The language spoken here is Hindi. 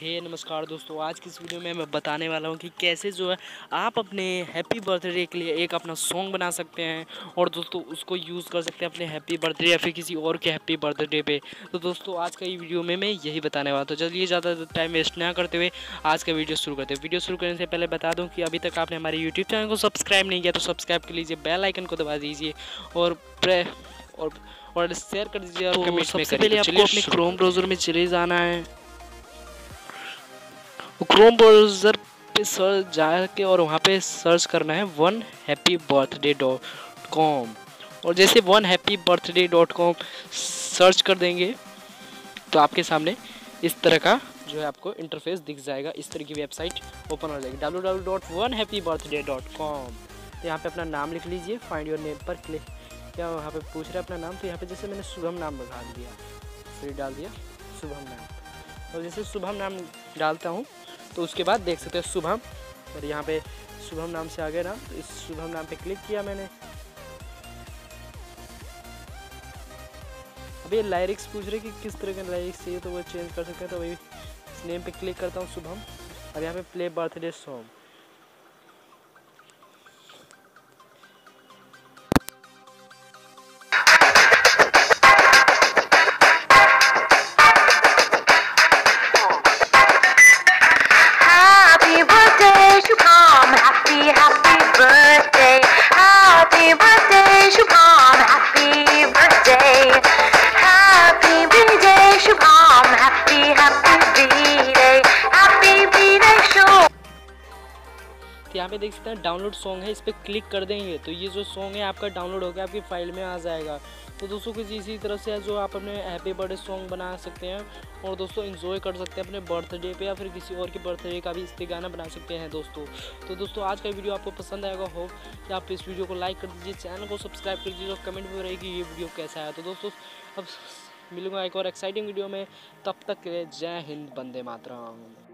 हे hey, नमस्कार दोस्तों आज की इस वीडियो में मैं बताने वाला हूँ कि कैसे जो है आप अपने हैप्पी बर्थडे के लिए एक अपना सॉन्ग बना सकते हैं और दोस्तों उसको यूज़ कर सकते हैं अपने हैप्पी बर्थडे या फिर किसी और के हैप्पी बर्थडे पे। तो दोस्तों आज का ये वीडियो में मैं यही बताने वाला तो चलिए ज़्यादा टाइम वेस्ट ना करते हुए आज का वीडियो शुरू करते हैं। वीडियो शुरू करने से पहले बता दूँ कि अभी तक आपने हमारे यूट्यूब चैनल को सब्सक्राइब नहीं किया तो सब्सक्राइब कर लीजिए बेल आइकन को दबा दीजिए और प्रे और और शेयर कर दीजिए। और तो सबसे पहले आपको अपने क्रोम ब्राउज़र में चले जाना है। क्रोम ब्राउज़र पे सर्च जा के और वहाँ पे सर्च करना है one happy birthday dot com और जैसे one happy birthday dot com search कर देंगे तो आपके सामने इस तरह का जो है आपको इंटरफेस दिख जाएगा। इस तरह की वेबसाइट ओपन हो जाएगी। W W dot one happy birthday dot com तो यहाँ पे अपना नाम लिख लीजिए फाइंड योर नेम पर क्लिक क्या वहाँ पे पूछ रहा है अपना नाम तो यहाँ पे जैसे मैंने शुभम नाम लगा दिया फिर डाल दिया, शुभम नाम। और जैसे शुभम नाम डालता हूँ तो उसके बाद देख सकते हो शुभम। और यहाँ पे शुभम नाम से आ गया ना तो इस शुभम नाम पे क्लिक किया मैंने। अब ये लाइरिक्स पूछ रहे कि किस तरह के लाइरिक्स चाहिए तो वो चेंज कर सकते हैं तो वही नेम पे क्लिक करता हूँ शुभम। और यहाँ पे play birthday song happy, happy birthday. Happy birthday to mom. यहाँ पे देख सकते हैं डाउनलोड सॉन्ग है, इस पर क्लिक कर देंगे। तो ये जो सॉन्ग है, आपका डाउनलोड होकर आपकी फ़ाइल में आ जाएगा। तो दोस्तों, कुछ इसी तरह से जो आप अपने हैप्पी बर्थडे सॉन्ग बना सकते हैं और दोस्तों इन्जॉय कर सकते हैं अपने बर्थडे पे या फिर किसी और के बर्थडे का भी इस पर गाना बना सकते हैं दोस्तों। तो दोस्तों, आज का वीडियो आपको पसंद आएगा हो कि आप इस वीडियो को लाइक कर दीजिए चैनल को सब्सक्राइब कर दीजिए और कमेंट में रहेगी ये वीडियो कैसा है तो दोस्तों, अब मिलूँगा एक और एक्साइटिंग वीडियो में। तब तक के लिए जय हिंद बंदे मातरम।